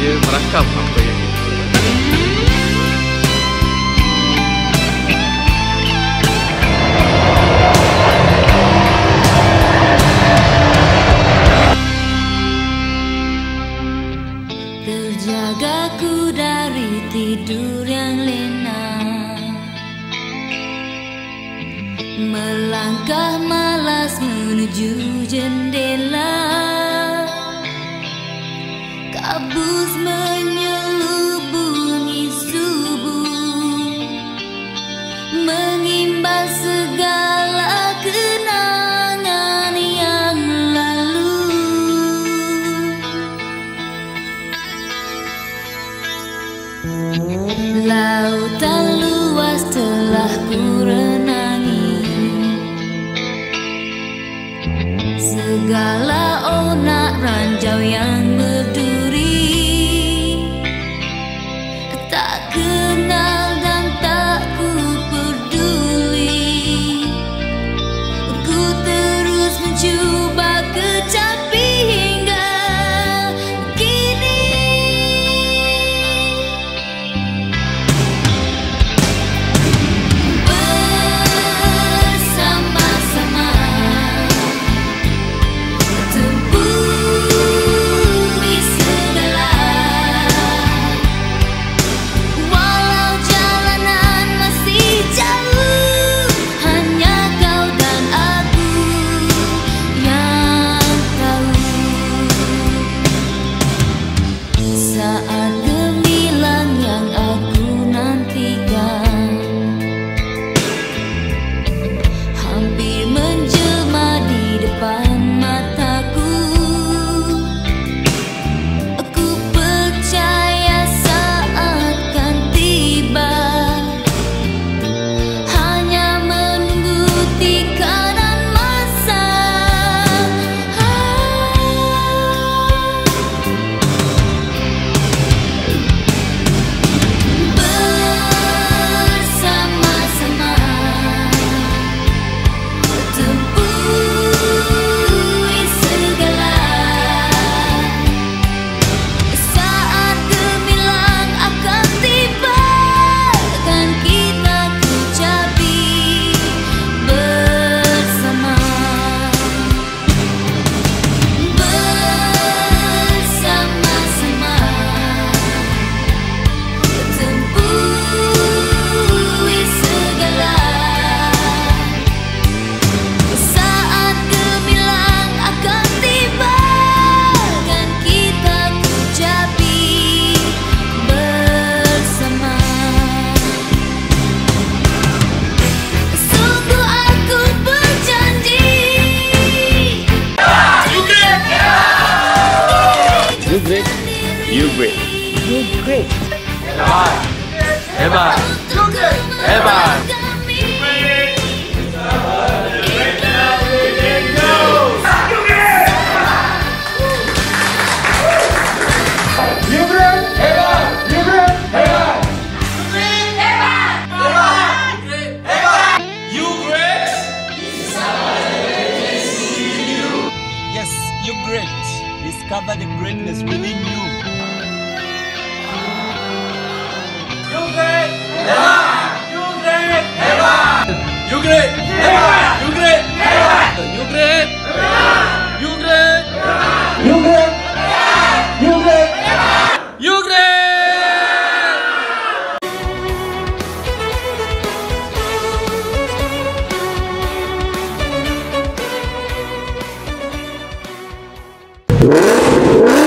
dia apa yang Terjagaku dari tidur yang lena. Melangkah malas menuju jendela. sayang great. You great. You great. Am I? Am I? You great. Am I? discover the greatness within you. You great! Never! You great! Never! You great! Never! You great! Never! You great! Never! Oh,